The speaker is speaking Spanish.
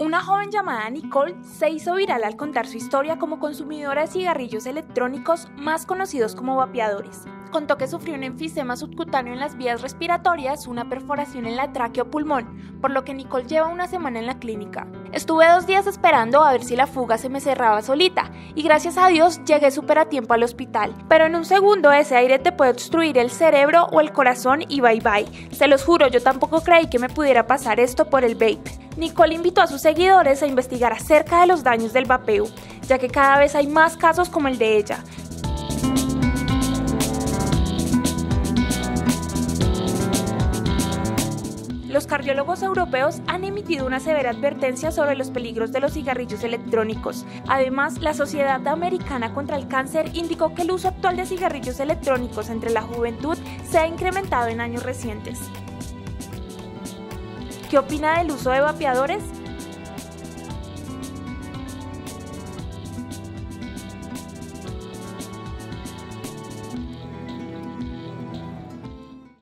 Una joven llamada Nicole se hizo viral al contar su historia como consumidora de cigarrillos electrónicos más conocidos como vapeadores. Contó que sufrió un enfisema subcutáneo en las vías respiratorias, una perforación en la tráquea o pulmón, por lo que Nicole lleva una semana en la clínica. Estuve dos días esperando a ver si la fuga se me cerraba solita, y gracias a Dios llegué súper a tiempo al hospital. Pero en un segundo ese aire te puede obstruir el cerebro o el corazón y bye bye. Se los juro, yo tampoco creí que me pudiera pasar esto por el vape. Nicole invitó a sus seguidores a investigar acerca de los daños del vapeo, ya que cada vez hay más casos como el de ella. Los cardiólogos europeos han emitido una severa advertencia sobre los peligros de los cigarrillos electrónicos. Además, la Sociedad Americana contra el Cáncer indicó que el uso actual de cigarrillos electrónicos entre la juventud se ha incrementado en años recientes. ¿Qué opina del uso de vapeadores?